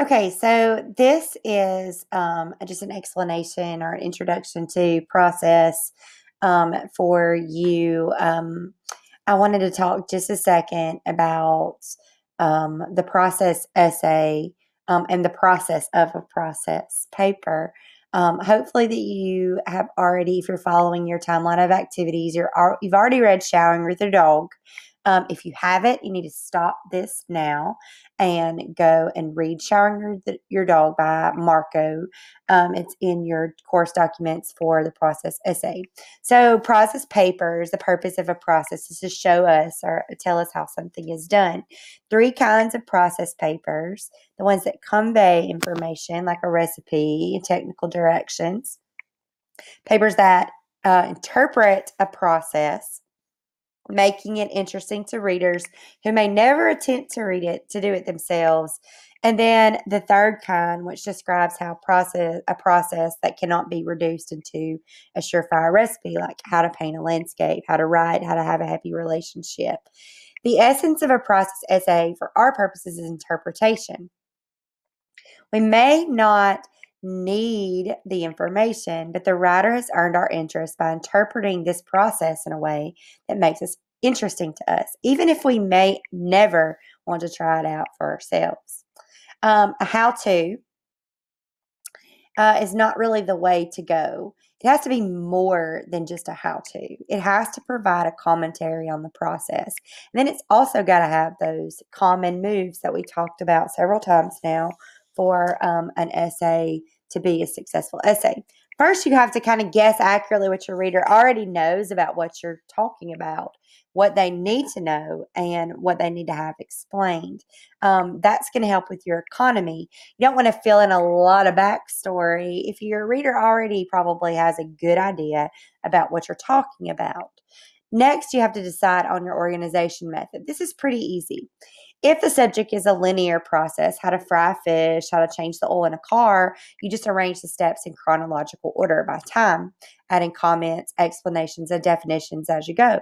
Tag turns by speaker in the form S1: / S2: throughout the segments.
S1: Okay, so this is um, just an explanation or an introduction to process um, for you. Um, I wanted to talk just a second about um, the process essay um, and the process of a process paper. Um, hopefully, that you have already, if you're following your timeline of activities, you're you've already read showering with your dog. Um, if you have it, you need to stop this now and go and read Showering Your, your Dog by Markoe. Um, it's in your course documents for the process essay. So, process papers, the purpose of a process is to show us or tell us how something is done. Three kinds of process papers the ones that convey information, like a recipe, and technical directions, papers that uh, interpret a process making it interesting to readers who may never attempt to read it to do it themselves. And then the third kind, which describes how process a process that cannot be reduced into a surefire recipe, like how to paint a landscape, how to write, how to have a happy relationship. The essence of a process essay for our purposes is interpretation. We may not need the information, but the writer has earned our interest by interpreting this process in a way that makes us interesting to us, even if we may never want to try it out for ourselves. Um, a how to uh, is not really the way to go. It has to be more than just a how to. It has to provide a commentary on the process. And then it's also got to have those common moves that we talked about several times now for um, an essay to be a successful essay. First, you have to kind of guess accurately what your reader already knows about what you're talking about, what they need to know, and what they need to have explained. Um, that's going to help with your economy. You don't want to fill in a lot of backstory if your reader already probably has a good idea about what you're talking about. Next, you have to decide on your organization method. This is pretty easy. If the subject is a linear process, how to fry fish, how to change the oil in a car, you just arrange the steps in chronological order by time, adding comments, explanations, and definitions as you go.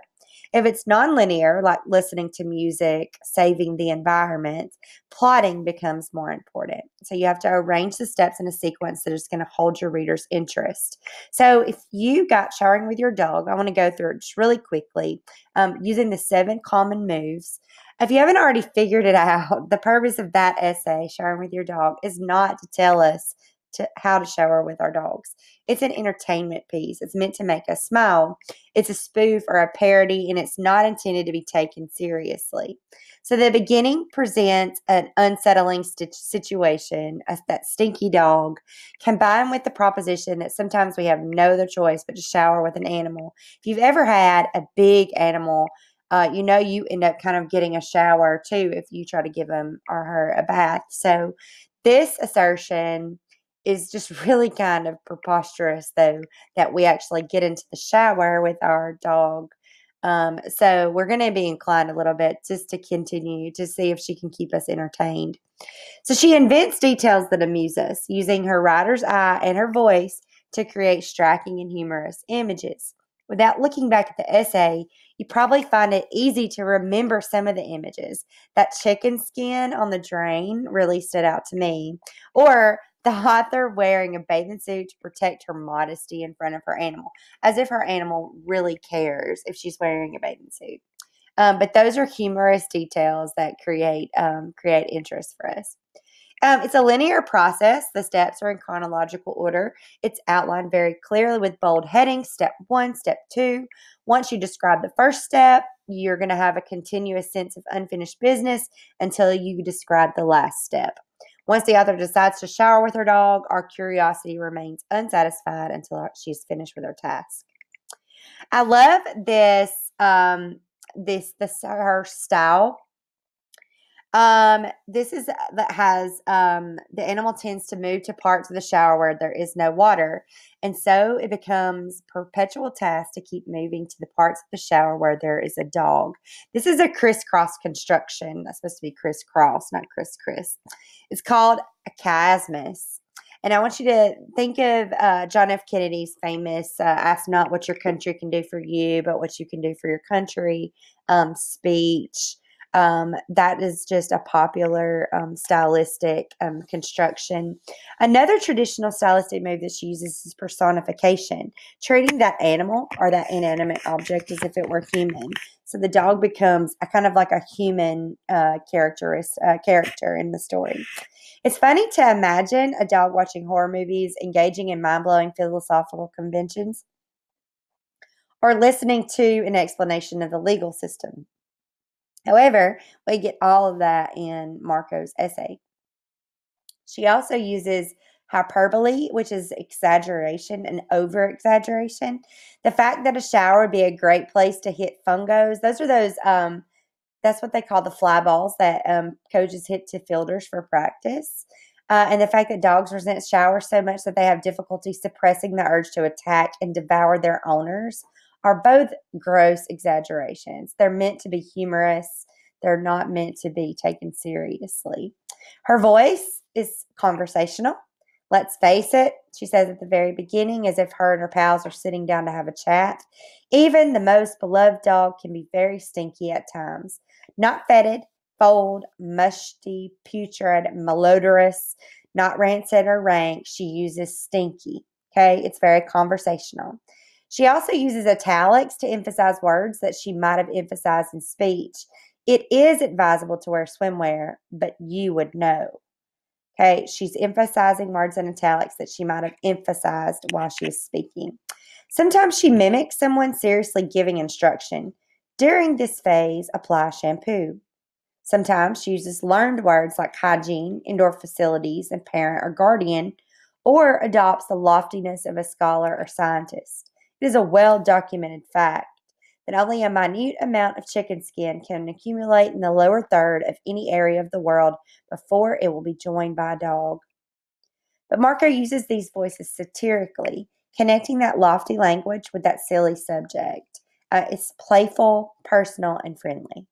S1: If it's nonlinear, like listening to music, saving the environment, plotting becomes more important. So you have to arrange the steps in a sequence that is going to hold your reader's interest. So if you got showering with your dog, I want to go through it just really quickly um, using the seven common moves. If you haven't already figured it out, the purpose of that essay, Showering with Your Dog, is not to tell us to how to shower with our dogs. It's an entertainment piece. It's meant to make us smile. It's a spoof or a parody, and it's not intended to be taken seriously. So the beginning presents an unsettling st- situation, that stinky dog, combined with the proposition that sometimes we have no other choice but to shower with an animal. If you've ever had a big animal uh, you know you end up kind of getting a shower too if you try to give him or her a bath. So this assertion is just really kind of preposterous, though, that we actually get into the shower with our dog. Um, so we're going to be inclined a little bit just to continue to see if she can keep us entertained. So she invents details that amuse us, using her writer's eye and her voice to create striking and humorous images. Without looking back at the essay, you probably find it easy to remember some of the images. That chicken skin on the drain really stood out to me. Or the author wearing a bathing suit to protect her modesty in front of her animal, as if her animal really cares if she's wearing a bathing suit. Um, but those are humorous details that create um, create interest for us. Um, it's a linear process. The steps are in chronological order. It's outlined very clearly with bold headings step one, step two. Once you describe the first step, you're going to have a continuous sense of unfinished business until you describe the last step. Once the author decides to shower with her dog, our curiosity remains unsatisfied until she's finished with her task. I love this um, this this her style um, this is uh, that has um, the animal tends to move to parts of the shower where there is no water, and so it becomes perpetual task to keep moving to the parts of the shower where there is a dog. This is a crisscross construction. That's supposed to be crisscross, not criss criss. It's called a chiasmus. And I want you to think of uh, John F. Kennedy's famous uh, "Ask not what your country can do for you, but what you can do for your country" um, speech Um, that is just a popular um, stylistic um, construction. Another traditional stylistic move that she uses is personification, treating that animal or that inanimate object as if it were human. So the dog becomes a kind of like a human uh, uh, character in the story. It's funny to imagine a dog watching horror movies, engaging in mind blowing philosophical conventions, or listening to an explanation of the legal system. However, we get all of that in Markoe's essay. She also uses hyperbole, which is exaggeration and over exaggeration. The fact that a shower would be a great place to hit fungos, those are those, um, that's what they call the fly balls that um, coaches hit to fielders for practice. Uh, and the fact that dogs resent showers so much that they have difficulty suppressing the urge to attack and devour their owners are both gross exaggerations. They're meant to be humorous, they're not meant to be taken seriously. Her voice is conversational. Let's face it, she says at the very beginning, as if her and her pals are sitting down to have a chat. Even the most beloved dog can be very stinky at times. Not fetid, fold, musty, putrid, malodorous, not rancid or rank. She uses stinky. Okay, it's very conversational. She also uses italics to emphasize words that she might have emphasized in speech. It is advisable to wear swimwear, but you would know. Okay, she's emphasizing words in italics that she might have emphasized while she was speaking. Sometimes she mimics someone seriously giving instruction. During this phase, apply shampoo. Sometimes she uses learned words like hygiene, indoor facilities, and parent or guardian, or adopts the loftiness of a scholar or scientist. It is a well documented fact that only a minute amount of chicken skin can accumulate in the lower third of any area of the world before it will be joined by a dog. But Markoe uses these voices satirically, connecting that lofty language with that silly subject. Uh, it's playful, personal, and friendly.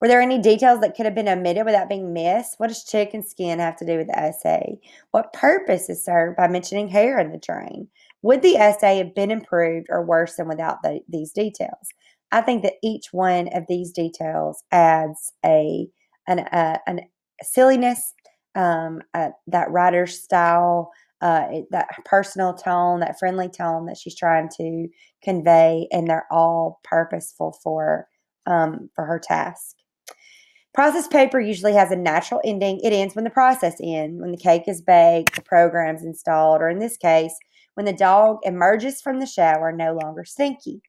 S1: Were there any details that could have been omitted without being missed? What does chicken skin have to do with the essay? What purpose is served by mentioning hair in the train? Would the essay have been improved or worse than without the, these details? I think that each one of these details adds a an, uh, an silliness, um, uh, that writer's style, uh, that personal tone, that friendly tone that she's trying to convey, and they're all purposeful for um, for her task. Process paper usually has a natural ending. It ends when the process ends, when the cake is baked, the program's installed, or in this case, when the dog emerges from the shower no longer stinky.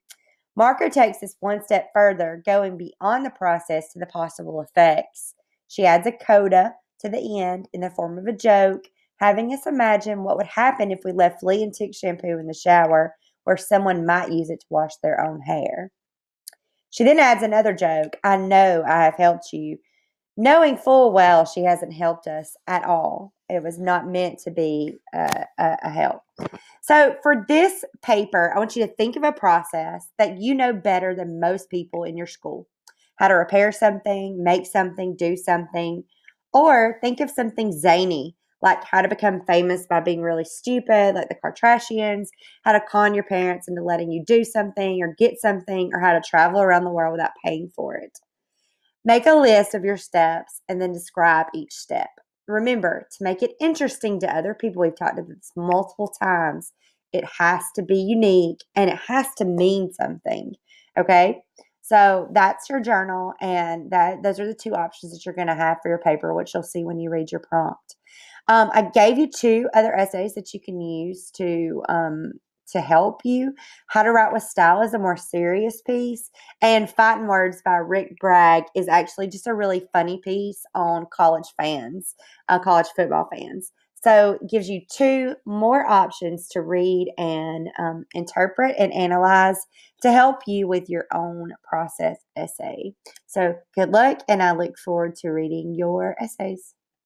S1: Markoe takes this one step further, going beyond the process to the possible effects. She adds a coda to the end in the form of a joke, having us imagine what would happen if we left flea and tick shampoo in the shower where someone might use it to wash their own hair. She then adds another joke I know I have helped you, knowing full well she hasn't helped us at all. It was not meant to be uh, a, a, help. So, for this paper, I want you to think of a process that you know better than most people in your school how to repair something, make something, do something, or think of something zany like how to become famous by being really stupid, like the Kardashians, how to con your parents into letting you do something or get something, or how to travel around the world without paying for it. Make a list of your steps and then describe each step. Remember, to make it interesting to other people, we've talked about this multiple times, it has to be unique and it has to mean something. Okay. So that's your journal, and that those are the two options that you're going to have for your paper, which you'll see when you read your prompt. Um, I gave you two other essays that you can use to um, to help you. How to Write with Style is a more serious piece, and Fighting Words by Rick Bragg is actually just a really funny piece on college fans, uh, college football fans. So gives you two more options to read and um, interpret and analyze to help you with your own process essay. So good luck, and I look forward to reading your essays.